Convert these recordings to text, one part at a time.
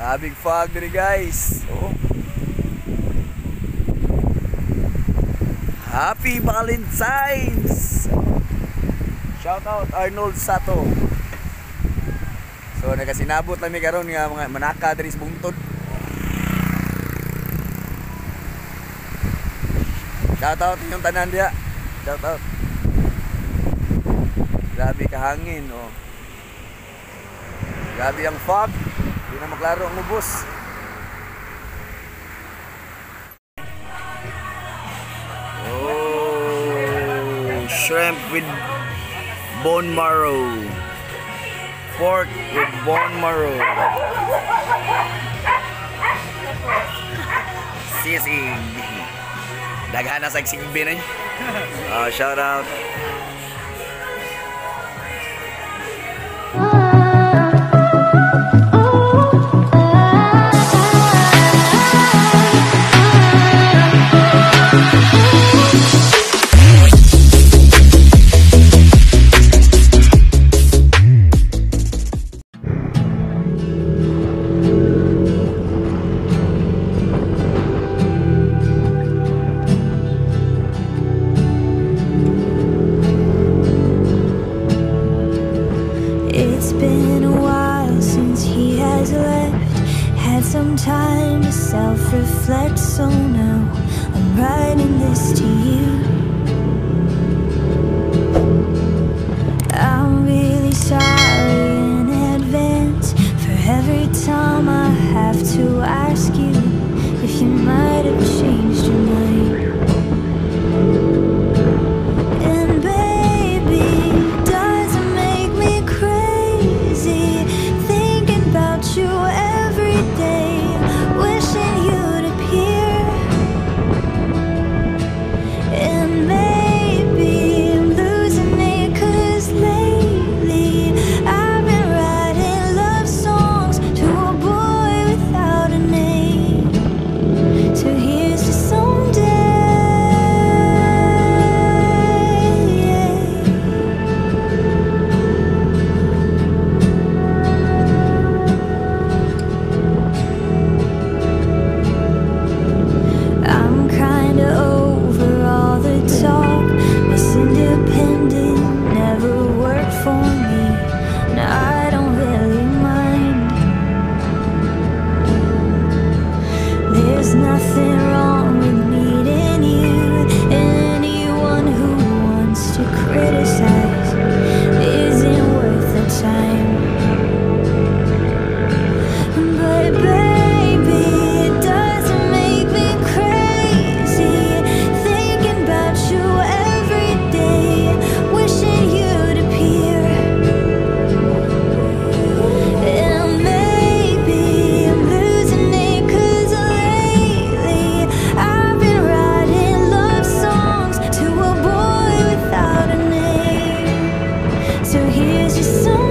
Ah, big fog diri guys. Oh. Happy Valentine's! Shout out Arnold Sato. So nagasinabot lami karon nga mga manaka diri sa bungtod. Shout out yung tanan dia. Shout out. Grabe kahangin oh. Grabe ang fog na maklaro ang ubos. Oh, shrimp with bone marrow. Pork with bone marrow. Sisig. Daghan na sa sigbi na eh. Uh, shout out. some time to self-reflect So oh now I'm writing this to you. Just you're so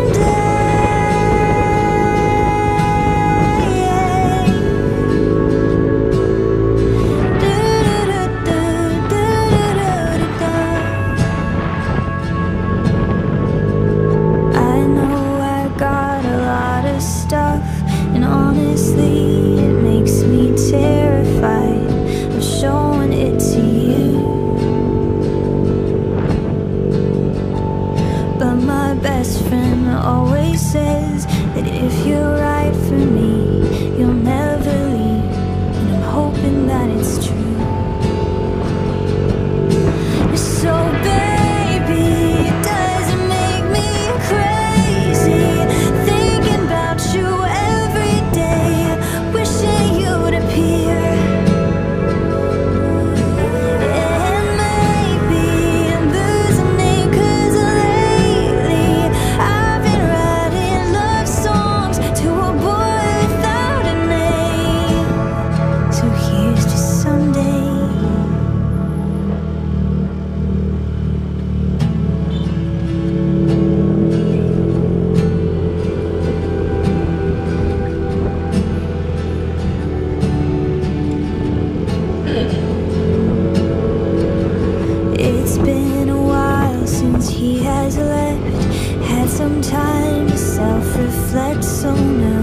time to self-reflect so now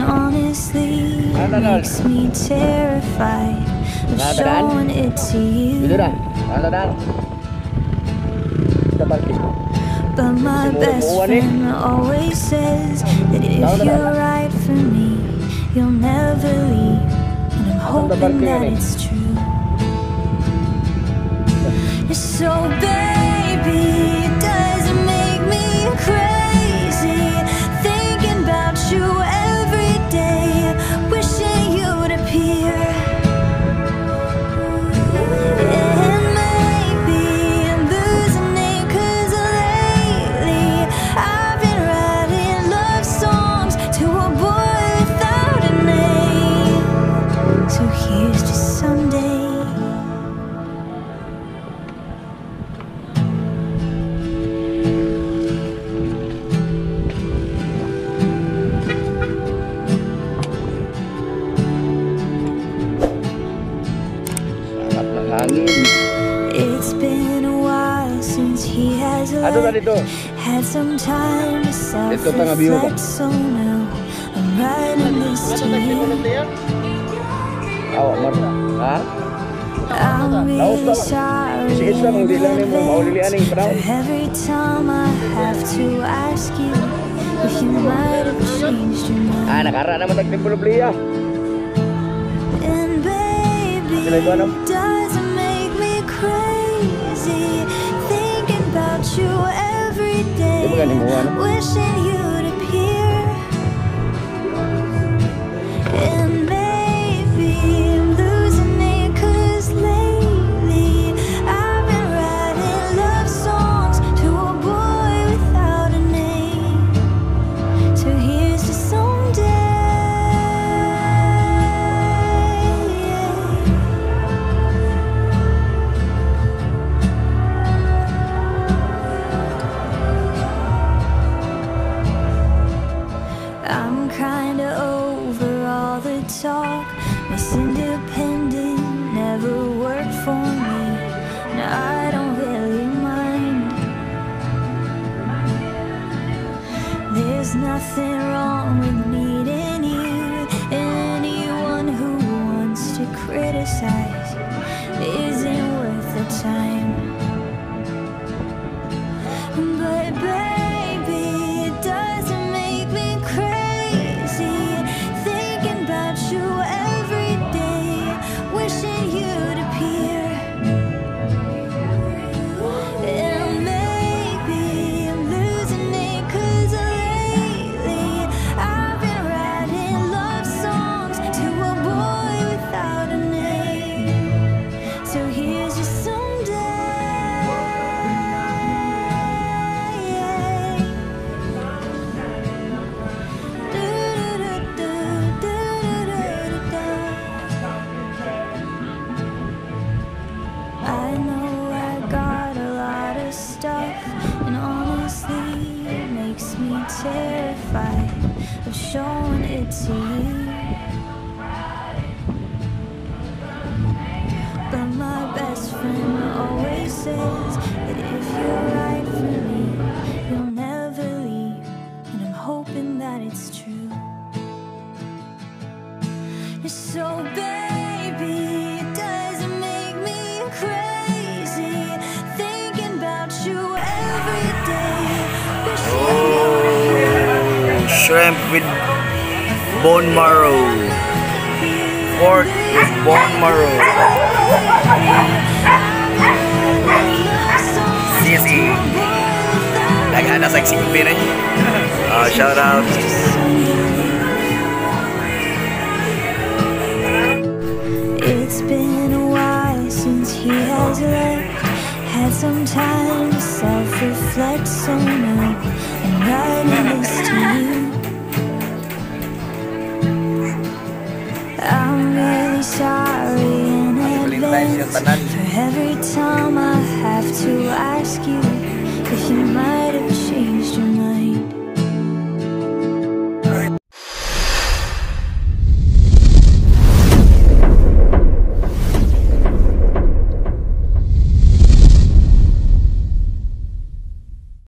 and honestly, it makes me terrified of showing it to you. na. Ano na? But my best friend always says that if you're right for me, you'll never leave. And I'm hoping that it's true. It's so, baby, self-reflect, so now I'm writing this to you. Awa, Mar. Ha? I'm Laos really ba? sorry Sige, isa, kung di lang in nimo maulilian ang advance panahon. for every time I have to ask you if you might have changed your Ah, mind. nakara naman tagtimpulubliya. And baby, thinking about you every day, galing mo, ano? wishing you'd appear. And talk. Miss Independent never worked for me, and I don't really mind. There's nothing wrong with needing you. Anyone who wants to criticize isn't worth the time. Me terrified of showing it to you. But my best friend always says that if you're right for me, you'll never leave. And I'm hoping that it's true. It's so, baby, Shrimp with bone marrow. support with bone marrow. Sisig. Daghan na sa Xingbi na niya. Ah, shout out. It's been a while since he has left. Had some time to self reflect, so now I'm writing this to you. Really sorry in advance. for every time I have to ask you if you might have changed your